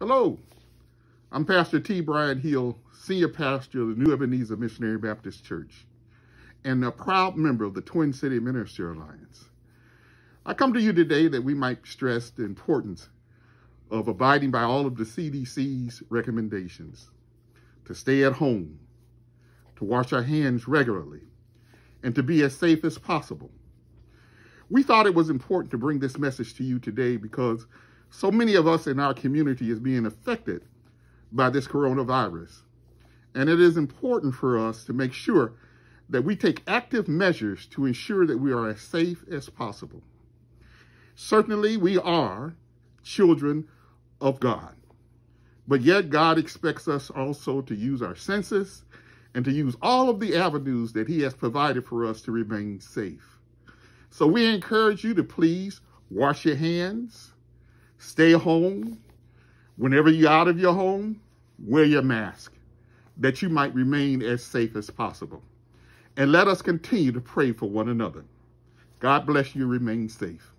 Hello, I'm Pastor T. Brian Hill, Senior Pastor of the New Ebenezer Missionary Baptist Church, and a proud member of the Twin City Minister Alliance. I come to you today that we might stress the importance of abiding by all of the CDC's recommendations to stay at home, to wash our hands regularly, and to be as safe as possible. We thought it was important to bring this message to you today because so many of us in our community is being affected by this coronavirus. And it is important for us to make sure that we take active measures to ensure that we are as safe as possible. Certainly, we are children of God. But yet, God expects us also to use our senses and to use all of the avenues that He has provided for us to remain safe. So we encourage you to please wash your hands, stay home. Whenever you're out of your home, wear your mask that you might remain as safe as possible. And let us continue to pray for one another. God bless you. Remain safe.